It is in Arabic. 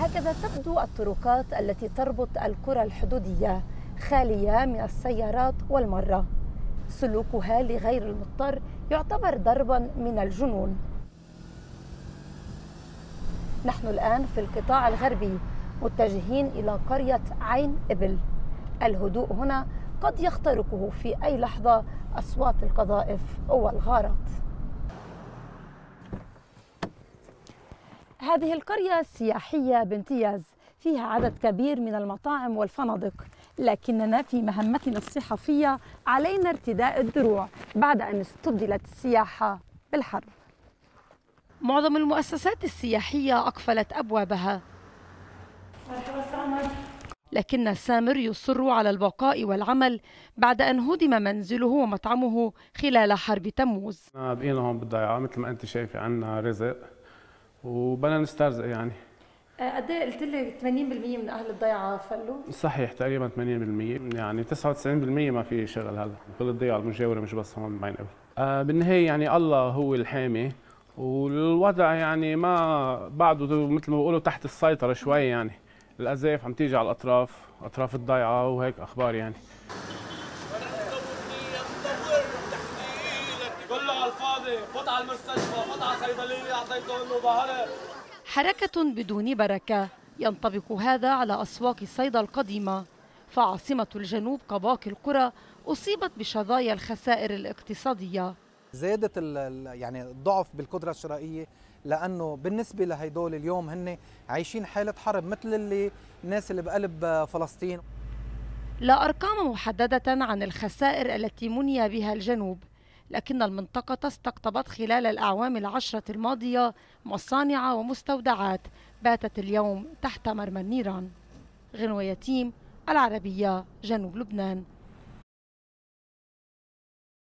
هكذا تبدو الطرقات التي تربط القرى الحدودية خالية من السيارات والمرة. سلوكها لغير المضطر يعتبر ضربا من الجنون. نحن الآن في القطاع الغربي متجهين إلى قرية عين إبل. الهدوء هنا قد يخترقه في أي لحظة أصوات القذائف والغارات. هذه القرية سياحية بامتياز فيها عدد كبير من المطاعم والفنادق لكننا في مهمتنا الصحفية علينا ارتداء الدروع بعد أن استبدلت السياحة بالحرب معظم المؤسسات السياحية أقفلت أبوابها. لكن سامر يصر على البقاء والعمل بعد أن هدم منزله ومطعمه خلال حرب تموز. بقينا هون بالضيعة مثل ما أنت شايفة عنا رزق. وبدنا نسترزق يعني. قد إيه قلت لي 80% من أهل الضيعة فلوا؟ صحيح تقريبا 80% يعني 99% ما في شغل هلا كل الضيعة المجاورة مش بس هون بعين قبل آه بالنهاية يعني الله هو الحامي. والوضع يعني ما بعده مثل ما بيقولوا تحت السيطرة شوي يعني. الازاف عم تيجي على الأطراف أطراف الضيعة وهيك أخبار يعني كله على الفاضي. فوت على المستشفى فوت على صيدليه اعطيته له بهره حركة بدون بركة. ينطبق هذا على أسواق صيدا القديمة. فعاصمة الجنوب كباقي القرى أصيبت بشظايا الخسائر الاقتصادية. زادت يعني الضعف بالقدرة الشرائية لأنه بالنسبة لهيدول اليوم هن عايشين حالة حرب مثل اللي الناس اللي بقلب فلسطين. لا أرقام محددة عن الخسائر التي مني بها الجنوب. لكن المنطقة استقطبت خلال الأعوام العشرة الماضية مصانع ومستودعات. باتت اليوم تحت مرمى النيران. غنوة يتيم العربية جنوب لبنان.